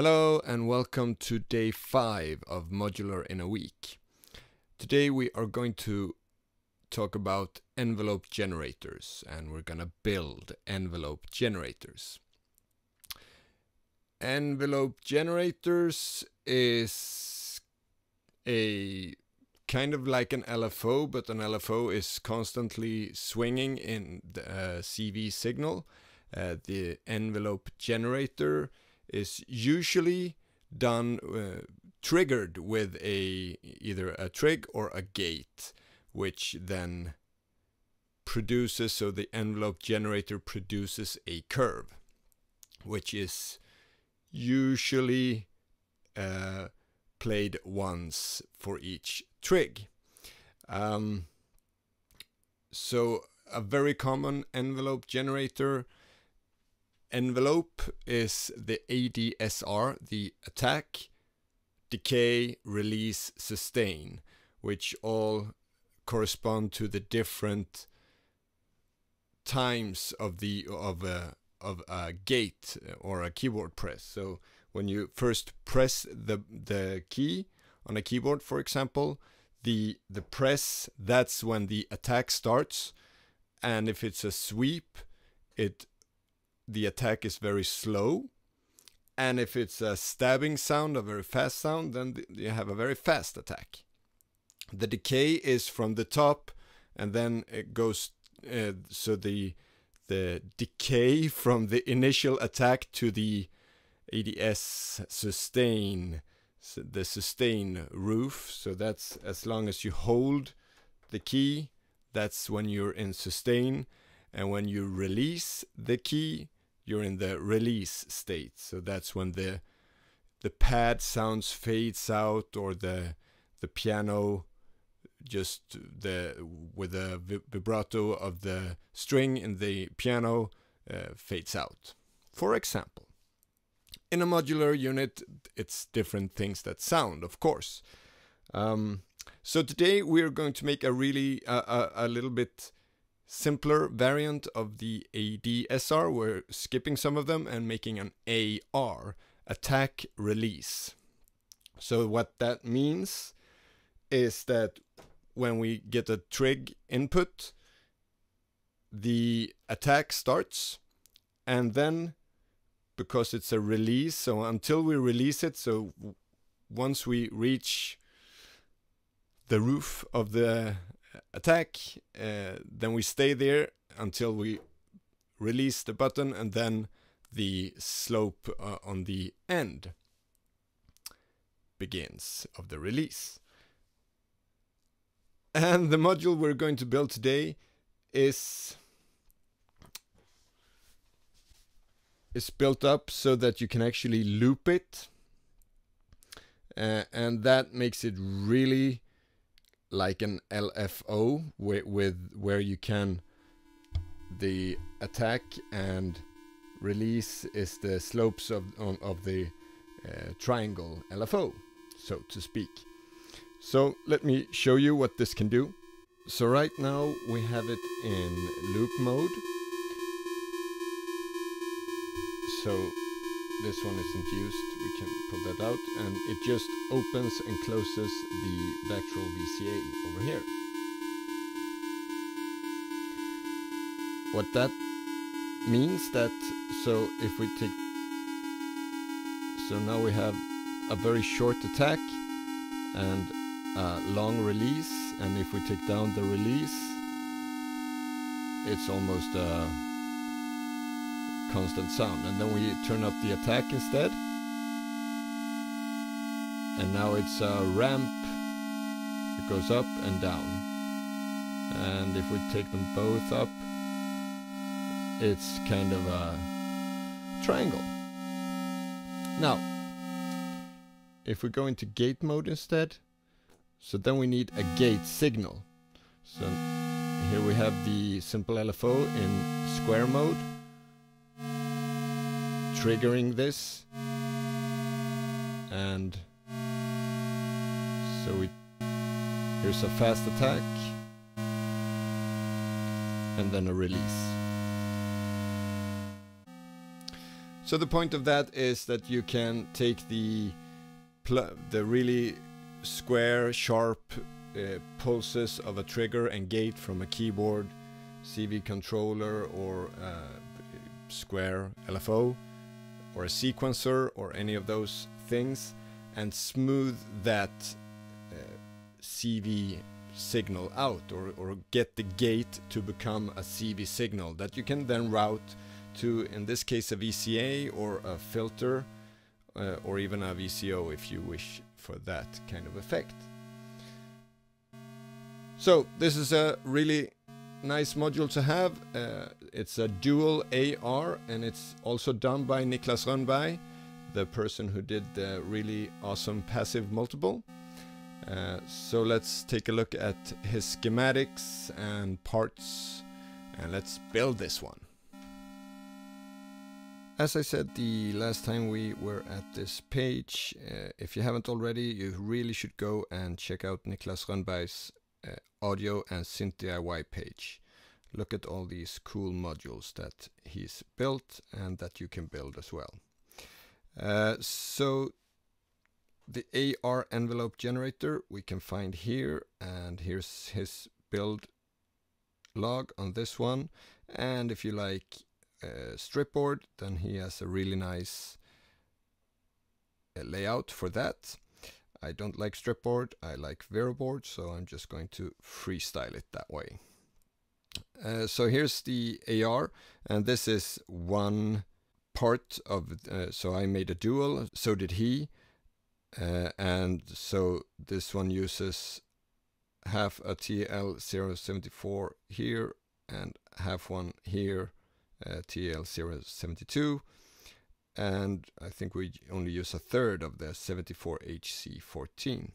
Hello and welcome to day 5 of Modular in a Week. Today we are going to talk about envelope generators and we're gonna build envelope generators. Envelope generators is a kind of like an LFO, but an LFO is constantly swinging in the uh, CV signal. Uh, the envelope generator is usually done uh, triggered with a either a trig or a gate which then produces so the envelope generator produces a curve which is usually uh, played once for each trig um, so a very common envelope generator envelope is the ADSR, the attack, decay, release, sustain, which all correspond to the different times of the of a of a gate or a keyboard press. So when you first press the the key on a keyboard, for example, the the press that's when the attack starts, and if it's a sweep, it the attack is very slow. And if it's a stabbing sound, a very fast sound, then you have a very fast attack. The decay is from the top, and then it goes. Uh, so the the decay from the initial attack to the ADS sustain, so the sustain roof. So that's as long as you hold the key, that's when you're in sustain. And when you release the key, you're in the release state. So that's when the the pad sounds fades out or the the piano just the with the vibrato of the string in the piano uh, fades out. For example, in a modular unit, it's different things that sound, of course. Um, so today we're going to make a really uh, a, a little bit simpler variant of the ADSR. We're skipping some of them and making an AR, attack release. So what that means is that when we get a trig input, the attack starts and then because it's a release, so until we release it, so once we reach the roof of the attack, uh, then we stay there until we release the button and then the slope uh, on the end begins of the release. And the module we're going to build today is is built up so that you can actually loop it uh, and that makes it really like an LFO with, with where you can the attack and release is the slopes of of the uh, triangle LFO, so to speak. So let me show you what this can do. So right now we have it in loop mode. So this one isn't used, we can pull that out and it just opens and closes the Vactrol VCA over here. What that means that, so if we take, so now we have a very short attack and a long release and if we take down the release it's almost a constant sound. And then we turn up the attack instead. And now it's a ramp. It goes up and down. And if we take them both up, it's kind of a triangle. Now, if we go into gate mode instead, so then we need a gate signal. So here we have the simple LFO in square mode triggering this and so we here's a fast attack and then a release. So the point of that is that you can take the the really square, sharp uh, pulses of a trigger and gate from a keyboard, CV controller, or uh, square LFO, or a sequencer, or any of those things, and smooth that uh, CV signal out, or, or get the gate to become a CV signal that you can then route to, in this case, a VCA or a filter, uh, or even a VCO if you wish for that kind of effect. So this is a really nice module to have. Uh, it's a dual AR and it's also done by Niklas Rönnberg, the person who did the really awesome passive multiple. Uh, so let's take a look at his schematics and parts and let's build this one. As I said the last time we were at this page, uh, if you haven't already, you really should go and check out Niklas Rönnberg's uh, audio and synth DIY page. Look at all these cool modules that he's built and that you can build as well. Uh, so the AR envelope generator we can find here and here's his build log on this one and if you like uh, strip board then he has a really nice uh, layout for that I don't like strip board I like Vero board so I'm just going to freestyle it that way. Uh, so here's the AR and this is one part of uh, so I made a dual so did he uh, and so this one uses half a TL074 here and half one here uh, TL072 and I think we only use a third of the 74HC14.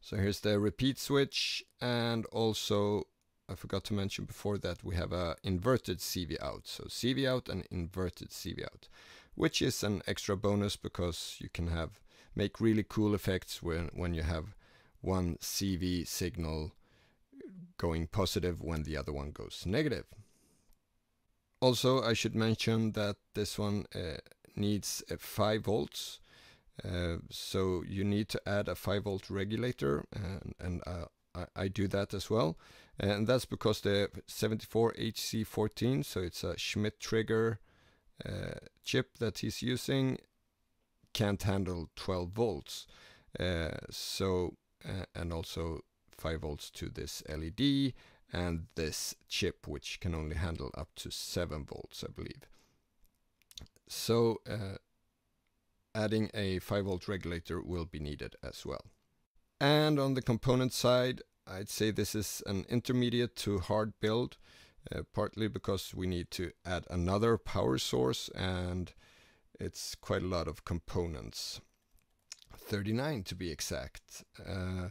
So here's the repeat switch and also I forgot to mention before that we have a inverted CV out. So CV out and inverted CV out, which is an extra bonus because you can have make really cool effects when when you have one CV signal going positive when the other one goes negative. Also, I should mention that this one uh, needs uh, 5 volts. Uh, so you need to add a 5 volt regulator and, and uh, I, I, do that as well. And that's because the 74HC14, so it's a Schmitt trigger uh, chip that he's using, can't handle 12 volts. Uh, so, and also 5 volts to this LED and this chip which can only handle up to 7 volts I believe. So uh, adding a 5 volt regulator will be needed as well. And on the component side I'd say this is an intermediate to hard build uh, partly because we need to add another power source and it's quite a lot of components 39 to be exact uh,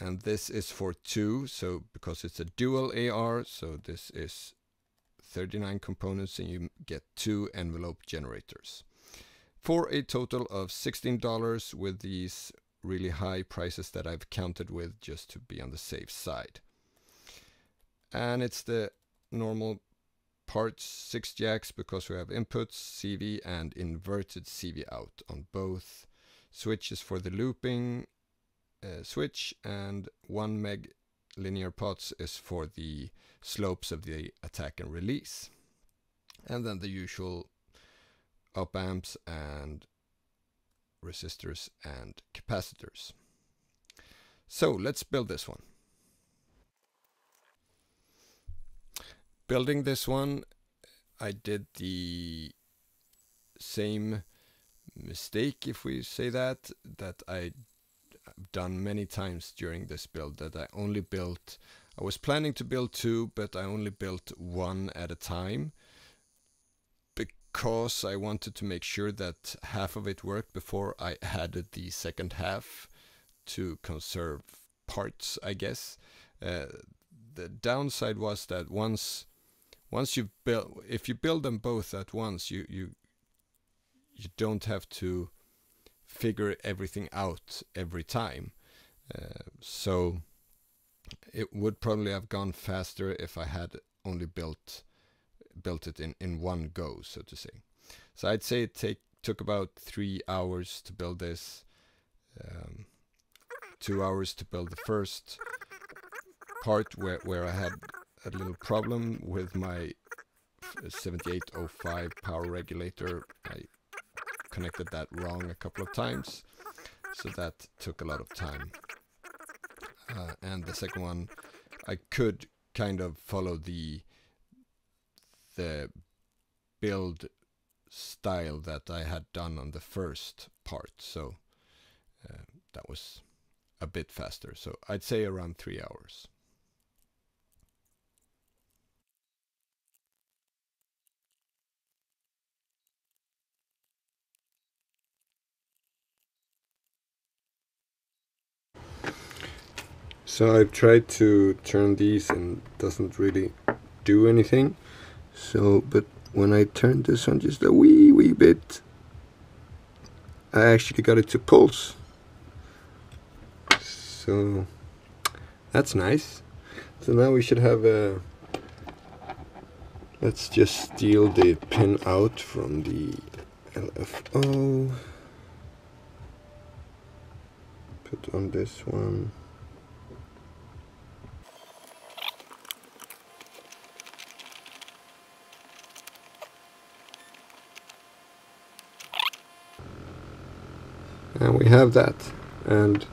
and this is for two so because it's a dual AR so this is 39 components and you get two envelope generators. For a total of $16 with these really high prices that I've counted with just to be on the safe side. And it's the normal parts 6 jacks because we have inputs CV and inverted CV out on both switches for the looping Uh, switch and 1 meg linear pots is for the slopes of the attack and release. And then the usual op amps and resistors and capacitors. So let's build this one. Building this one, I did the same mistake, if we say that, that I done many times during this build that I only built I was planning to build two but I only built one at a time because I wanted to make sure that half of it worked before I added the second half to conserve parts I guess. Uh, the downside was that once once you build if you build them both at once you you you don't have to figure everything out every time. Uh, so it would probably have gone faster if I had only built built it in, in one go, so to say. So I'd say it take took about three hours to build this, um, two hours to build the first part where, where I had a little problem with my 7805 power regulator. I connected that wrong a couple of times, so that took a lot of time. Uh, and the second one, I could kind of follow the the build style that I had done on the first part. So uh, that was a bit faster. So I'd say around three hours. So I've tried to turn these and doesn't really do anything. So, but when I turned this on just a wee wee bit, I actually got it to pulse. So that's nice. So now we should have a. Let's just steal the pin out from the LFO. Put on this one. And we have that. And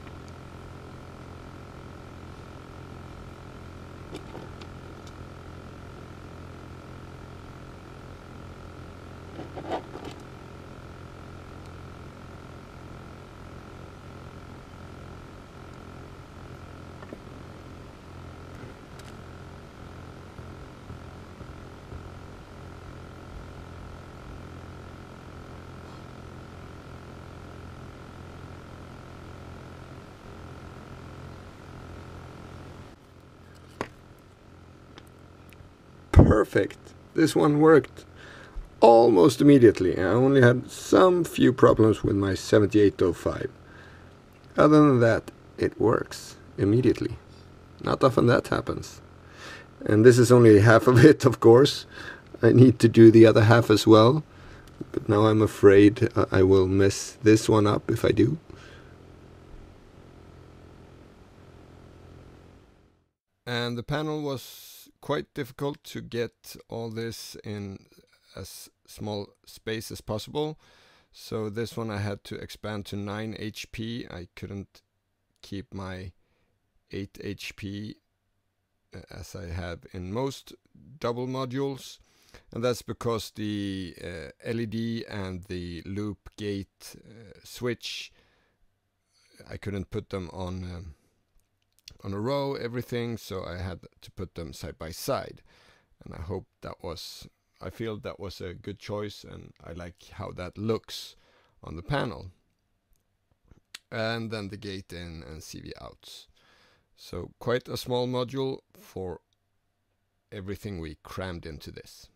perfect. This one worked almost immediately. I only had some few problems with my 7805. Other than that, it works immediately. Not often that happens. And this is only half of it, of course. I need to do the other half as well. But now I'm afraid I will mess this one up if I do. And the panel was quite difficult to get all this in as small space as possible. So this one I had to expand to 9 HP. I couldn't keep my 8 HP uh, as I have in most double modules. And that's because the uh, LED and the loop gate uh, switch, I couldn't put them on um, on a row, everything, so I had to put them side by side. And I hope that was, I feel that was a good choice and I like how that looks on the panel. And then the gate in and CV outs. So quite a small module for everything we crammed into this.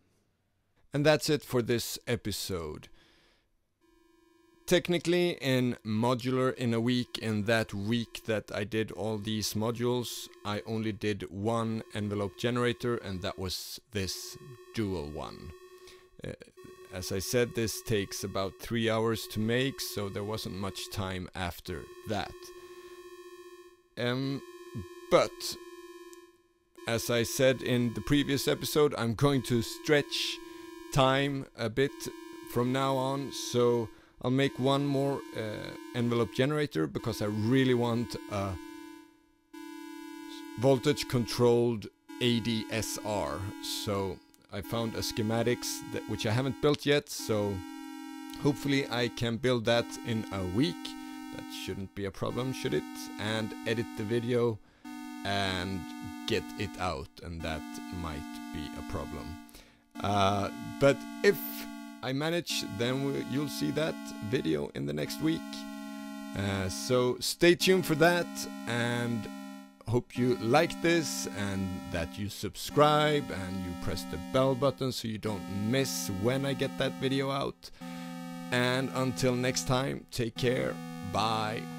And that's it for this episode technically in modular in a week in that week that I did all these modules I only did one envelope generator and that was this dual one. Uh, as I said this takes about three hours to make so there wasn't much time after that. Um, but as I said in the previous episode I'm going to stretch time a bit from now on so I'll make one more uh, envelope generator because I really want a voltage controlled ADSR. So I found a schematics that, which I haven't built yet, so hopefully I can build that in a week. That shouldn't be a problem, should it? And edit the video and get it out, and that might be a problem. Uh, but if I manage, then you'll see that video in the next week. Uh, so stay tuned for that and hope you like this and that you subscribe and you press the bell button so you don't miss when I get that video out. And until next time, take care. Bye.